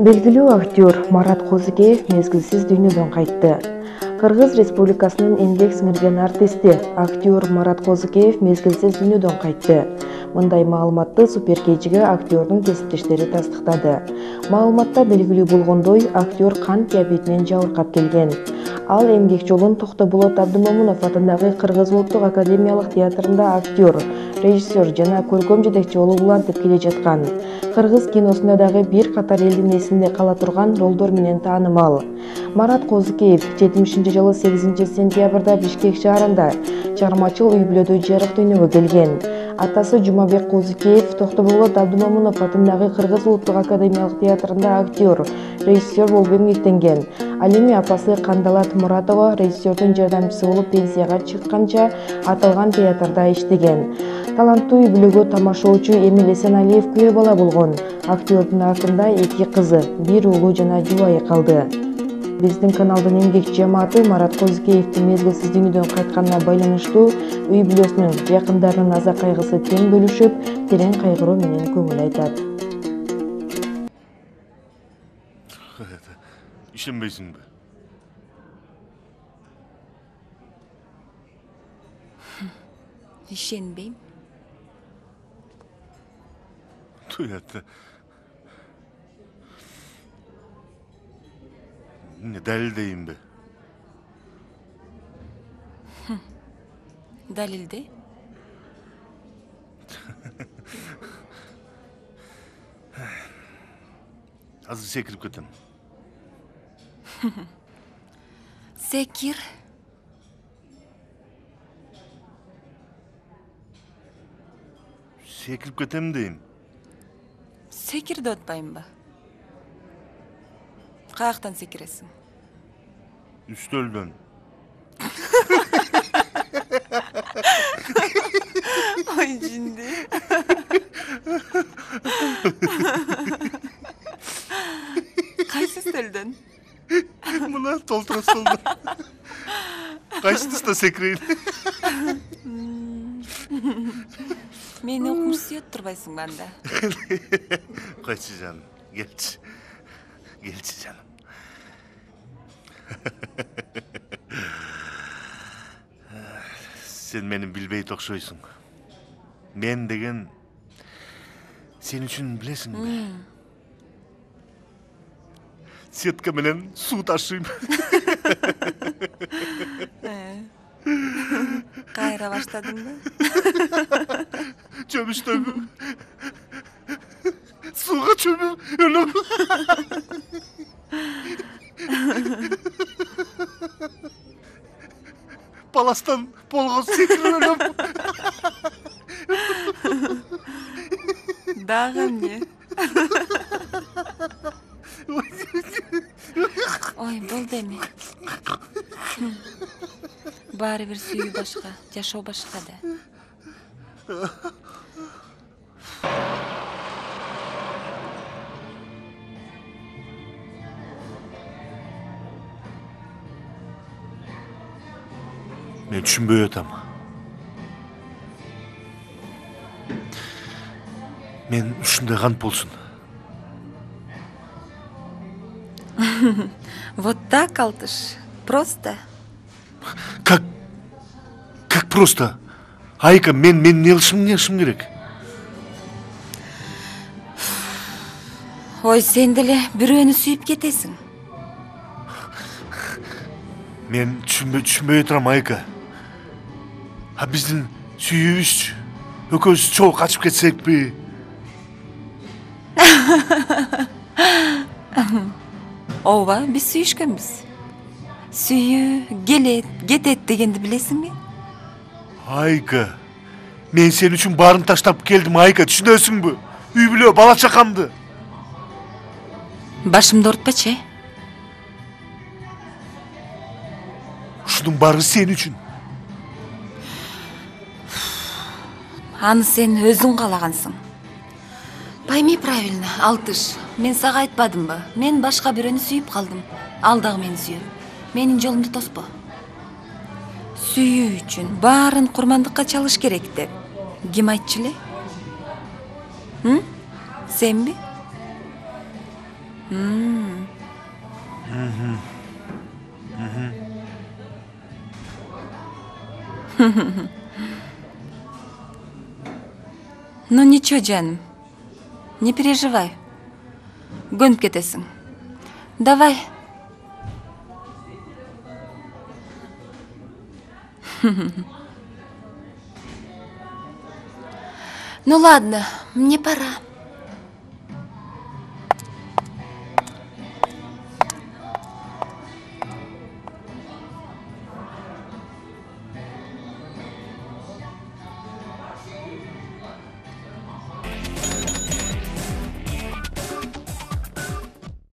белгилүү актер марат козыкеев мезгилсиз дүйнөдөн кайтты кыргыз республикасынын эмгек сиңирген артисти актер марат козыкеев мезгилсиз дүйнөдөн кайтты мындай маалыматты супер kgге актердун кесиптештери тастыктады маалыматта белгилүү болгондой актер кант диабетинен жабыркап келген. Ал эмгек жолун токтоболот абдымомунов атындагы кыргыз улуттук академиялык театрында актер режиссер жана көркөм жетекчи болуп улантып келе жаткан. Кыргыз киносунда дагы бир катар элдин эсинде кала турган ролдор менен таанымал. Марат козыкеев жетимишинчи жылы сегизинчи сентябрда бишкек шаарында чыгармачыл үй бүлөдө жарык дүйнөгө келген атасы жумабек козыкеев токтоболот абдымомунов атындагы кыргыз улуттук академиялык театрында актер режиссер болуп эмгектенген ал эми апасы кандалат муратова режиссердун жардамчысы болуп пенсияга чыкканча аталган театрда иштеген. Таланттуу үй бүлөгө тамашоочу эмил эсеналиев күйөө бала болгон. Актердун артында эки кызы бир уулу жана жубайы калды биздин каналдын эмгек жамааты марат козыкеевдин мезгилсиз дүйнөдөн кайтканына байланыштуу үй бүлөсүнүн жакындарынын аза кайгысы тең бөлүшүп терең кайгыруу менен көңүл айтат ишенбейсиңби ишенбейм туят Ne be. Delil de. Az sekirip gittin. Sekir. Sekirip gittim deyim. Sekir de atmayayım be. Каяктан секиресиң үстөлдөн ой жинди кайсы үстөлдөн мына толтура столдон кайсынысына секирейин мени укмуш сүйөт турбайсыңбы анда? Койчу жаным? Келчи келчи жаным. Сен мени билбейт окшойсуң мен деген сен үчүн билесиңби сетка менен суу ташыйм кайра баштадыңбы чөмүчтөгү сууга чөмүп өлөм баластан болго секирип өлөм дагы эмне ой болду эми баары бир сүйүү башка жашоо башка да. Мен түшүнбөй атам мен ушундай кант болсун вот так алтыш просто. Как как просто? Айка мен мен эмне кылышым эмне кылышым керек. Ой сен деле бирөөнү сүйүп кетесиң. Мен түшүнбөй атырам айка. Ha bizim suyumuz yokuz çok açıp geçsek mi? Ova bir suyuşkamız. Suyu gelet get et degende bilesin mi? Hayka. Men senin için barın taşlap geldim Hayka. Düşünüyorsun bu. Üy biliyor bala çakamdı. Başımda ortpa çe. Şunun barı senin için. Аны сен өзүң каалагансың пойми правильно алтыш. Мен сага айтпадымбы мен башка бирөөнү сүйүп калдым ал дагы мени сүйөт менин жолумду тоспо сүйүү үчүн баарын курмандыкка чалыш керек деп. Ким айтчу эле сенби ну ничего жаным не переживай. Көнүп кетесиң давай. Ну ладно мне пора